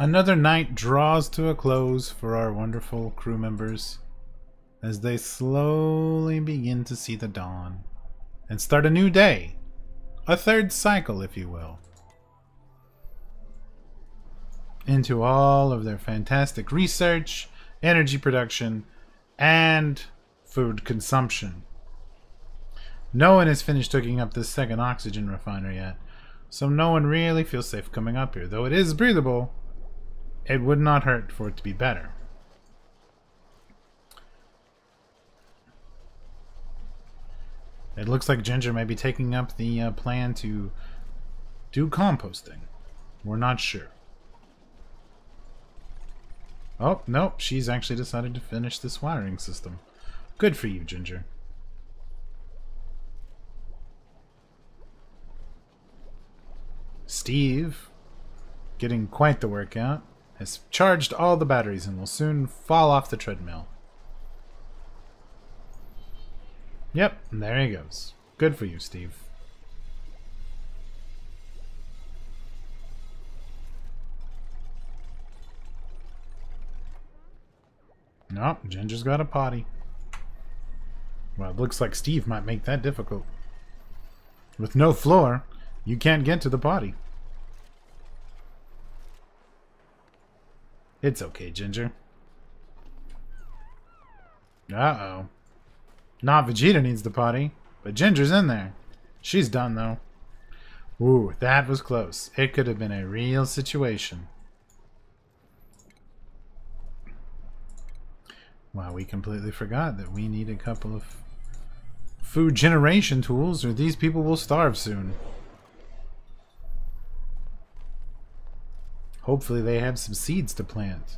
Another night draws to a close for our wonderful crew members as they slowly begin to see the dawn and start a new day. A third cycle, if you will. Into all of their fantastic research, energy production, and food consumption. No one has finished hooking up this second oxygen refiner yet, so no one really feels safe coming up here. Though it is breathable, it would not hurt for it to be better. It looks like Ginger may be taking up the uh, plan to do composting. We're not sure. Oh, no, she's actually decided to finish this wiring system. Good for you, Ginger. Steve, getting quite the workout, has charged all the batteries and will soon fall off the treadmill. Yep, there he goes. Good for you, Steve. Nope, Ginger's got a potty. Well, it looks like Steve might make that difficult. With no floor, you can't get to the potty. It's okay, Ginger. Uh-oh. Not Vegeta needs the potty, but Ginger's in there. She's done, though. Ooh, that was close. It could have been a real situation. Wow, we completely forgot that we need a couple of food generation tools or these people will starve soon. Hopefully they have some seeds to plant.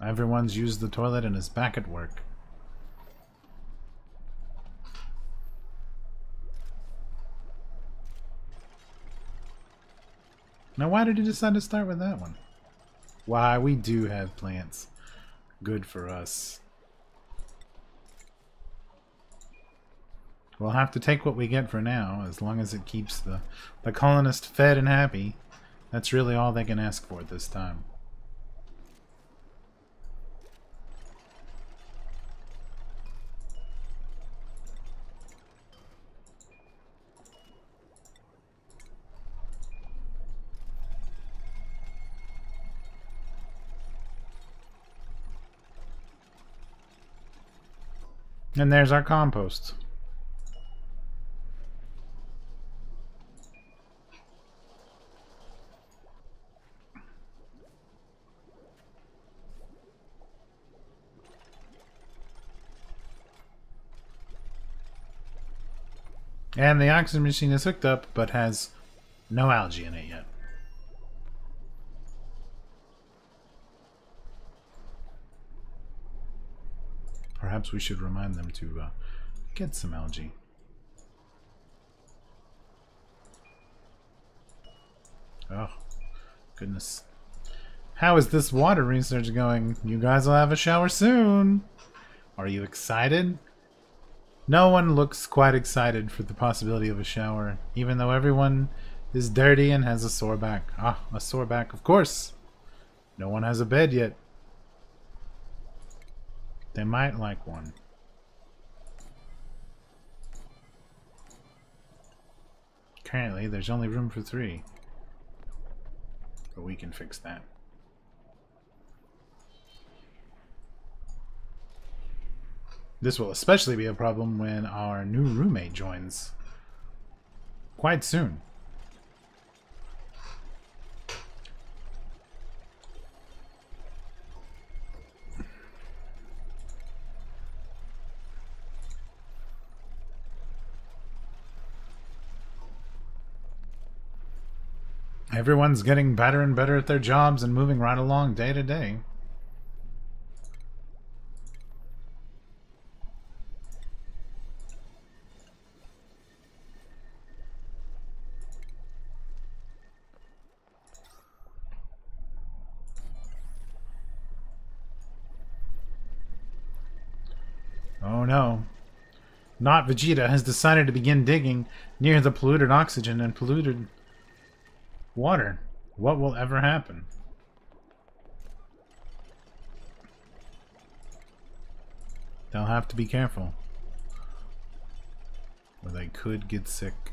Everyone's used the toilet and is back at work. Now why did you decide to start with that one? Why, we do have plants. Good for us. We'll have to take what we get for now, as long as it keeps the, the colonist fed and happy. That's really all they can ask for at this time. And there's our compost. And the oxygen machine is hooked up, but has no algae in it yet. Perhaps we should remind them to uh, get some algae. Oh, goodness. How is this water research going? You guys will have a shower soon. Are you excited? No one looks quite excited for the possibility of a shower, even though everyone is dirty and has a sore back. Ah, a sore back, of course. No one has a bed yet. They might like one. Currently, there's only room for three. But we can fix that. This will especially be a problem when our new roommate joins. Quite soon. Everyone's getting better and better at their jobs and moving right along day to day. No. Not Vegeta has decided to begin digging near the polluted oxygen and polluted water. What will ever happen? They'll have to be careful. Or they could get sick.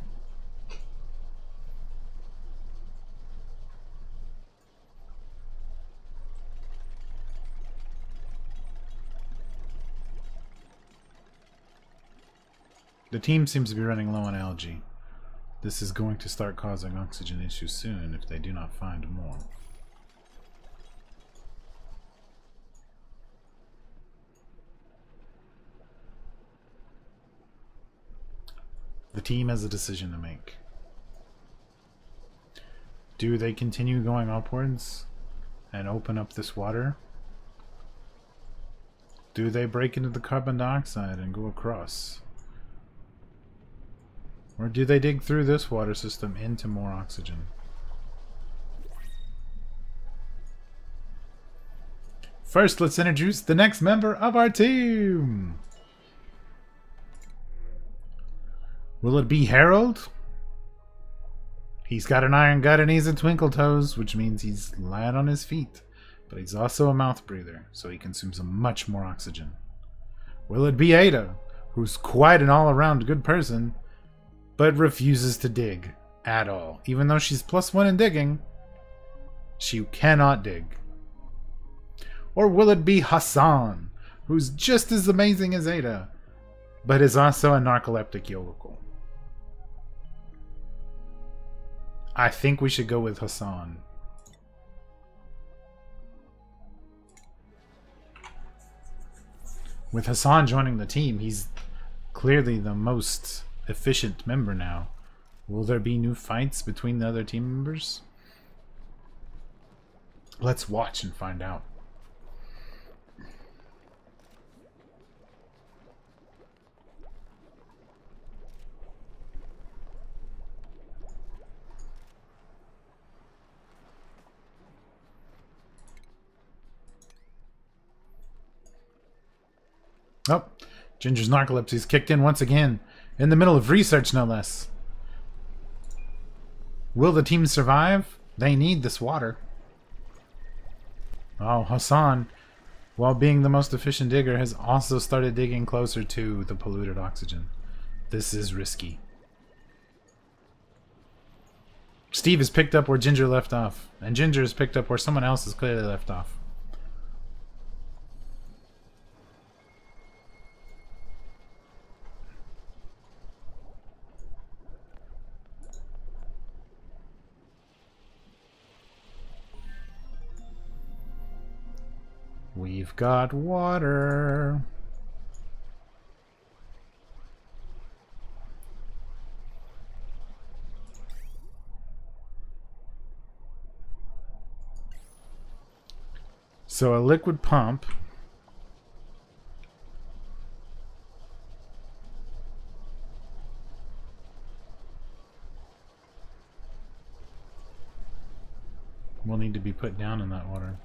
The team seems to be running low on algae. This is going to start causing oxygen issues soon if they do not find more. The team has a decision to make. Do they continue going upwards and open up this water? Do they break into the carbon dioxide and go across? Or do they dig through this water system into more oxygen? First, let's introduce the next member of our team. Will it be Harold? He's got an iron gut and he's a twinkle toes, which means he's light on his feet. But he's also a mouth breather, so he consumes much more oxygen. Will it be Ada, who's quite an all-around good person, but refuses to dig at all. Even though she's plus one in digging, she cannot dig. Or will it be Hassan, who's just as amazing as Ada, but is also a narcoleptic yokel? I think we should go with Hassan. With Hassan joining the team, he's clearly the most efficient member now. Will there be new fights between the other team members? Let's watch and find out. Oh, Ginger's narcolepsy's kicked in once again. In the middle of research, no less. Will the team survive? They need this water. Oh, Hassan, while being the most efficient digger, has also started digging closer to the polluted oxygen. This is risky. Steve has picked up where Ginger left off, and Ginger has picked up where someone else has clearly left off. We've got water. So a liquid pump will need to be put down in that water.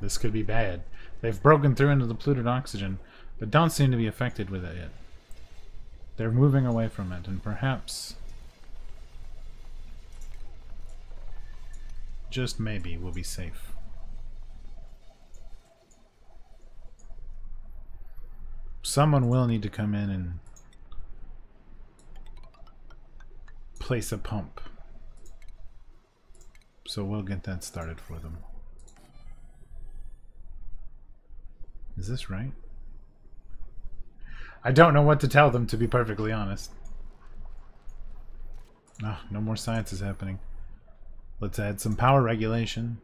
This could be bad. They've broken through into the polluted oxygen, but don't seem to be affected with it yet. They're moving away from it, and perhaps... Just maybe we'll be safe. Someone will need to come in and place a pump. So we'll get that started for them. Is this right? I don't know what to tell them, to be perfectly honest. Ah, no more science is happening. Let's add some power regulation.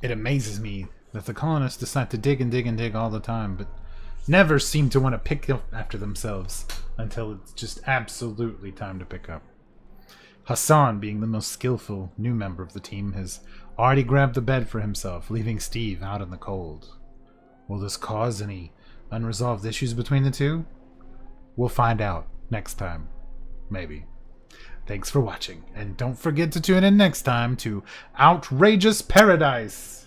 It amazes me that the colonists decide to dig and dig and dig all the time, but never seem to want to pick up after themselves until it's just absolutely time to pick up. Hassan, being the most skillful new member of the team, has already grabbed the bed for himself, leaving Steve out in the cold. Will this cause any unresolved issues between the two? We'll find out next time Maybe. Thanks for watching, and don't forget to tune in next time to Outrageous Paradise!